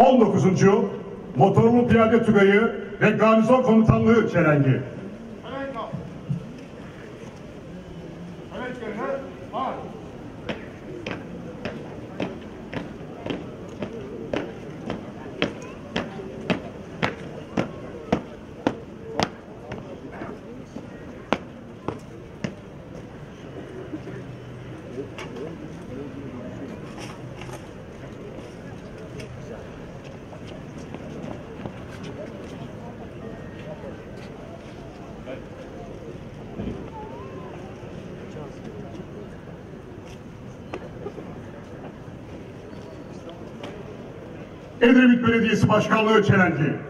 19. Motorlu Piyade Tugayı ve Garnizon Komutanlığı Çelengi. Evet. Evet Edremit Belediyesi Başkanlığı Çelengi.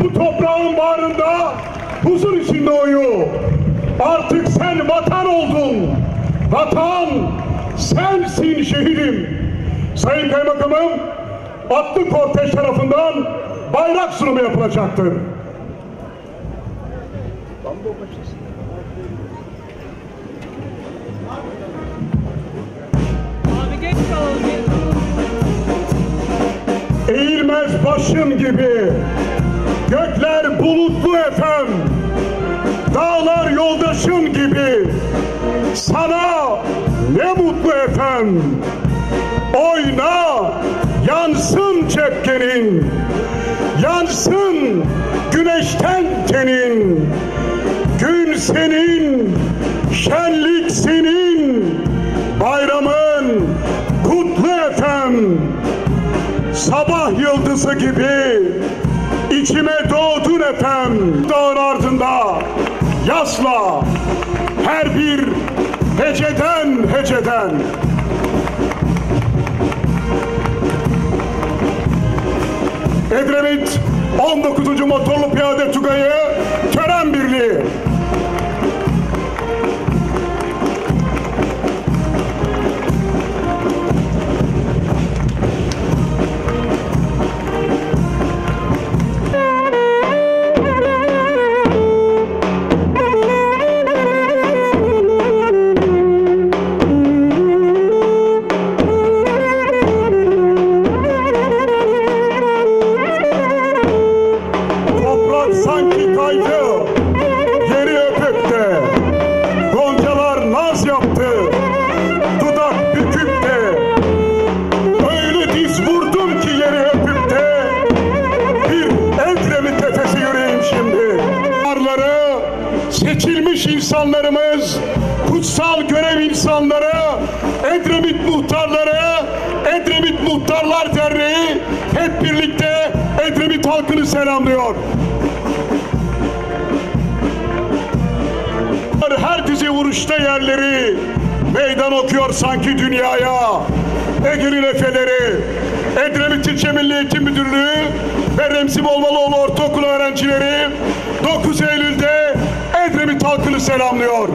Bu toprağın bağrında huzur içinde uyu. Artık sen vatan oldun. Vatan sensin şehidim. Sayın Kaymakamım, atlı korteş tarafından bayrak sunumu yapılacaktır. Abi başım gibi. Gökler bulutlu efem. Dağlar yoldaşım gibi. Sana ne mutlu efem. Oyna yansın cepkenin Yansın güneşten tenin Gün senin Şenlik senin Sabah yıldızı gibi içime doğdun efem dağın ardında yasla her bir heceden heceden Edremit 19. Motorlu Piyade Tugayı Seçilmiş insanlarımız Kutsal görev insanları Edremit muhtarları Edremit Muhtarlar Derneği hep birlikte Edremit halkını selamlıyor. Her dizi vuruşta yerleri meydan okuyor sanki dünyaya. Ege'nin efeleri, Edremit İlçe Milli Eğitim Müdürlüğü ve Remzi Bolmalıoğlu Ortaokulu öğrencileri 9 Eylül'de selamlıyor.